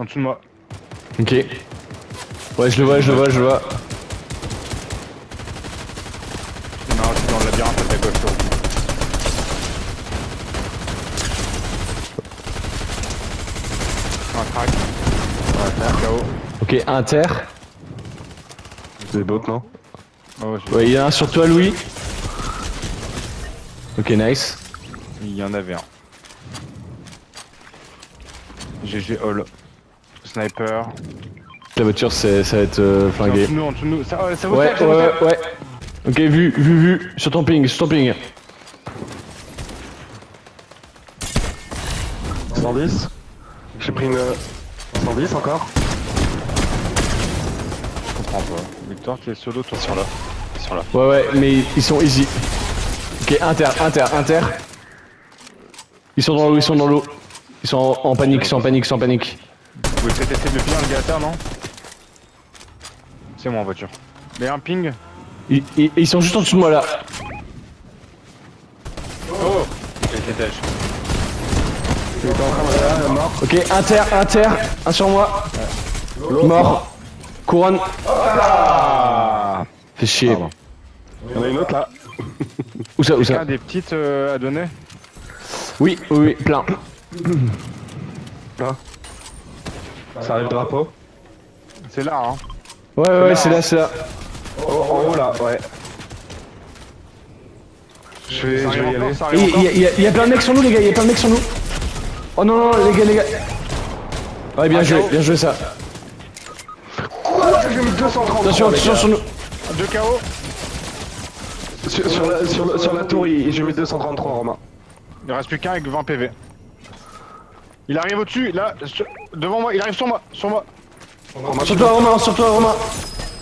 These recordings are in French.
En dessous de moi. Ok. Ouais, je le vois, je le vois, je le vois. Non, je suis dans le labyrinthe à ta gauche. toi. Un crack. Ouais, un KO. Ok, inter. Des d'autres, non? Oh, Ouais, il y en a un sur toi, Louis. Ok, nice. Il y en avait un. GG All. Sniper. La voiture, c'est- ça va être euh, En flingué. dessous de nous, en dessous de nous. Ça, ouais, ça vaut Ouais, ouais, ouais. Ok, vu, vu, vu. Sur ton ping, sur ton ping. 110 J'ai pris une... 110 encore Je comprends pas. Victor, t'es solo, toi. Ils sont là. Ils sont là. Ouais, ouais, mais ils sont easy. Ok, inter, inter, inter. Ils sont dans l'eau, ils sont dans l'eau. Ils sont en, en panique, ils sont en panique, ils sont en panique. Vous voulez peut-être essayer de le finir le gars à terre, non C'est moi en voiture. Mais un ping. Ils, ils- ils sont juste en dessous de moi là. Oh Quel étage en train de... Ah, mort. Ok, inter, inter, un sur moi. Mort. Couronne. Ah Fais chier. Il y en a une autre là. Où ça, où ça des petites euh, à donner Oui, oui, oui, plein. Là. Ça arrive drapeau. C'est là, hein. Ouais, ouais, ouais, c'est là, c'est là. Oh, en haut là, ouais. Je vais, je vais y aller. ça Il arrive y, a- y a plein de mecs sur nous, les gars, il y a plein de mecs sur nous. Oh non, non, les gars, les gars. Ouais, bien Ah, joué, KO. bien joué ça. J'ai mis 230 Attention, attention sur nous. 2 KO sur, sur, la, sur, la tour, il- j'ai mis 233 Romain. Il reste plus qu'un avec 20 PV. Il arrive au-dessus, là, sur- devant moi, il arrive sur moi, sur moi. Romain, Sur toi, Romain, sur toi, Romain.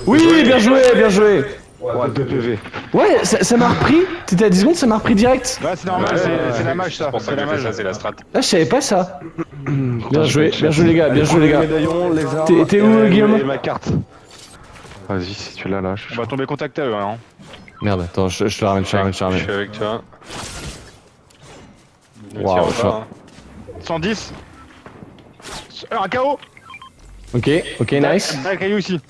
Oui, bien joué, bien joué. Ouais, 2 PV. Ouais, ça ça m'a repris. T'étais à 10 secondes, ça m'a repris direct. Ouais, c'est normal, Ouais, c'est la mage ça. C'est pour ça C'est que la j'ai fait mage. ça, c'est la strat. Ah, je savais pas ça. Bien joué, bien joué les gars, bien joué les gars. médaillons, les armes. T'es- t'es où, Guillaume et ma carte. Vas-y, si tu l'as là. Je... On va tomber contact à eux, hein. Merde, attends, je, je te la ramène, je te la ramène, je te la Je ramène. suis avec toi. Ne Waouh, tire ça. pas, hein. 110. Un KO Ok, ok, nice. Un caillou ici.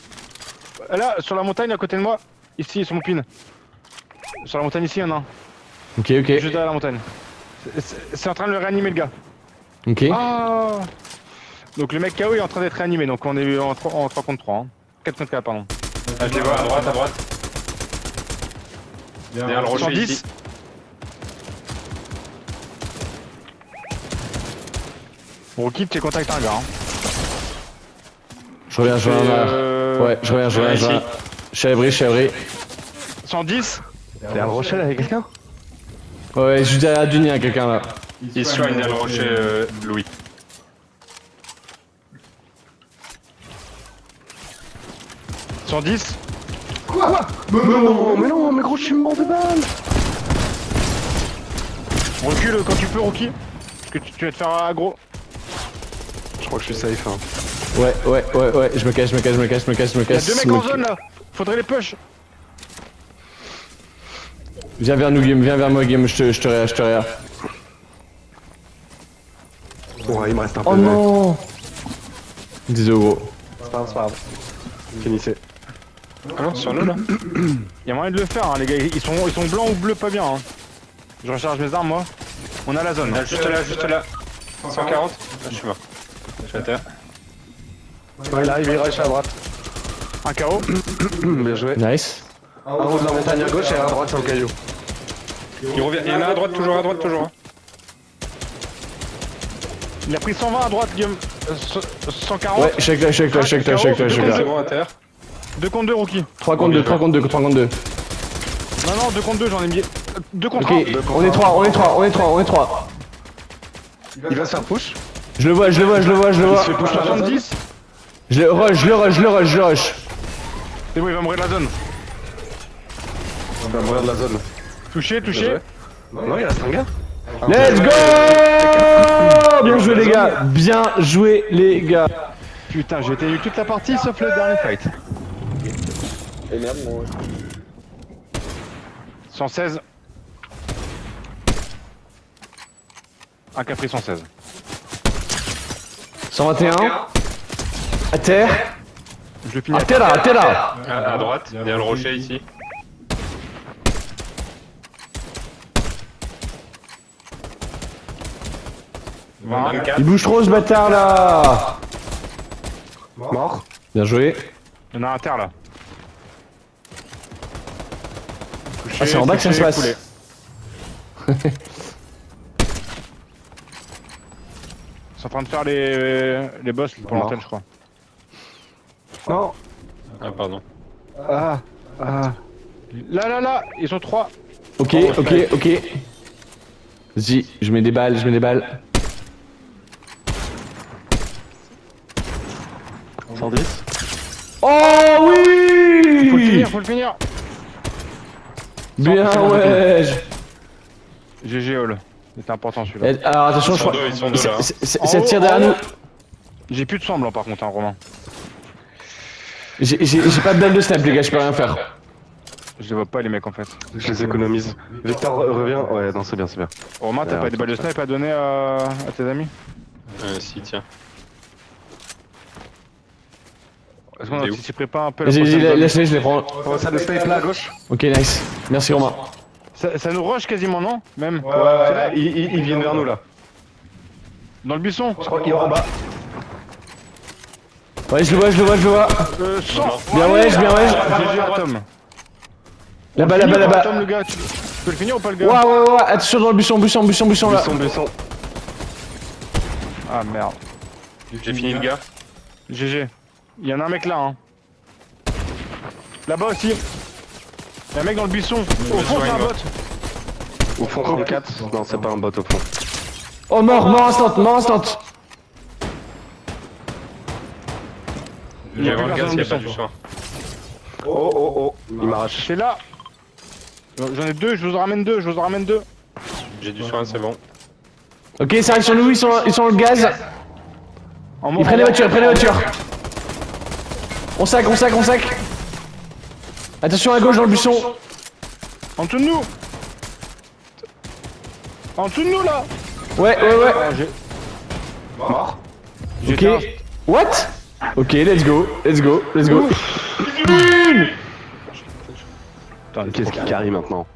Là, sur la montagne à côté de moi. Ici, sur mon pin. Sur la montagne ici, il y en a un. Ok, ok, Juste derrière la montagne. C'est- en train de le réanimer, le gars. ok. Ah Donc le mec KO est en train d'être réanimé, donc on est en 3, en 3 contre 3. Hein. 4 contre 4, pardon. Ah, je les vois à droite, à droite. Derrière le rocher 110 ici. Rookie, tu contact un gars. Hein. Je reviens, je reviens. Euh, Ouais, je reviens, je reviens, je reviens. Je suis abri, je suis abri. 110 T'es à la Rochelle avec quelqu'un? Ouais, ouais, juste derrière Dunia, quelqu'un là. Il soigne derrière le rocher, euh, Louis. « 110 Mais non, mais non, mais gros, je suis mort de balle Recule quand tu peux, Rookie. Parce que tu, tu vas te faire aggro. Je crois que je suis safe. Hein. Ouais, ouais, ouais, ouais, je me cache, je me cache, je me cache, je me cache, je me Il y a cache. deux mecs en zone là Faudrait les push Viens vers nous, Guillaume, viens vers moi, Guillaume, je te, je te réa, je te réa. Ouais, il me reste un peu. Oh non Désolé, gros. C'est pas grave, c'est pas grave. Finissez. Ah non, sur nous là Il y a moyen de le faire, hein, les gars. Ils sont, ils sont blancs ou bleus, pas bien. Hein. Je recharge mes armes, moi. On a la zone. Juste là, juste là. 140 Ah, Je suis mort. Je suis à terre. Ouais, il arrive, il rush à droite. Un KO. Bien joué. Nice. En haut de la montagne à gauche et à droite sur le caillou. Il revient. Il y en a à droite, toujours à droite, toujours. hein. Il a pris 120 à droite, Guillaume. Euh, so- 140. Ouais, je suis avec toi, je suis avec toi, je suis avec toi, je suis avec toi, je suis avec C'est toi. bon à terre. 2 contre 2, Rookie. 3 contre 2, 3 contre 2, 3 contre 2. Non, non, 2 contre 2, j'en ai mis. 2 contre Ok, 1. on est 3, on est 3, on est 3, on est 3. Il va se faire push. Je le vois, je le vois, je le vois, je le vois. Il se fait push par la zone. 70. Je le rush, je le rush, je le rush, je le rush. C'est bon, il va mourir de la zone. Il va mourir de la zone. Touché, touché. Non, il reste un gars. Let's go Bien joué les gars, bien joué les gars. Putain, j'ai été nul toute la partie sauf le dernier fight. Et merde, mon. 116. Un Capri 116. 121. À terre. Je le finis. À terre, à terre. À, à droite, il y a le rocher ici. Vingt. 24. Il bouge trop ce bâtard là. Mort. Bien joué. Il y en a un à terre là. Ah, c'est en bas que ça se passe. Ils sont en train de faire les, les boss pour l'antenne, je crois. Non. Ah, pardon. Ah. Ah. Là, là, là, ils sont trois. Ok, ok, ok. Vas-y, je mets des balles, je mets des balles. 110. Oh Faut le oui finir, faut le finir. Bien ouais GG Hall. C'était important celui-là. Alors attention, Ils je sont crois. deux, ils sont deux, c'est- c'est- c'est- tire en derrière nous. J'ai plus de semblant par contre, hein, Romain. J'ai j'ai- j'ai pas de balle de snap, les gars, je peux rien faire. Je les vois pas les mecs en fait. Je les économise. Victor re- revient. Ouais, non, c'est bien, c'est bien. Romain, t'as pas des balles de snipe à donner à, à tes amis? Euh, si, tiens. Est-ce qu'on où anticiperait pas un peu la Vas-y, vas-y, prochaine je les prends. Oh, ça le snipe là à gauche. Ok, nice. Merci Romain. Ça, ça nous rush quasiment, non Même Ouais, ouais, ouais. Ils, ils- ils viennent vers nous là. Dans le buisson Je crois qu'il est en bas. Ouais, je le vois, je le vois, je le vois. Euh, 100 Bien ouais, bien ouais. GG à Tom. Là-bas, là-bas, Tom, là-bas. le gars, tu, tu peux le finir ou pas le gars Ouais, ouais, ouais, attention dans le buisson, buisson, buisson, buisson là. Buisson, buisson. Ah merde. J'ai fini le gars. GG. Il y en a un mec là, hein. Là-bas aussi. Il y a un mec dans le buisson. Au fond, c'est un bot. Au fond 34. Non, c'est pas un bot au fond. Oh, mort, mort instant, mort instant. Plus gars s'il n'y a pas du soin. Oh, oh, oh. Il m'arrache. C'est là. J'en ai deux, je vous en ramène deux, je vous en ramène deux. J'ai du soin, c'est bon. Ok, ça arrive sur nous, ils sont, ils sont dans le gaz. En Ils prennent les voitures, ils prennent les voitures. On sac, on sac, on sac. Attention à gauche dans le buisson. En dessous de nous En dessous de nous là Ouais, ouais, ouais. Ah, Mort. j'ai Ok. What? Ok, let's go, let's go, let's go. Putain, Qu'est-ce qui carry maintenant?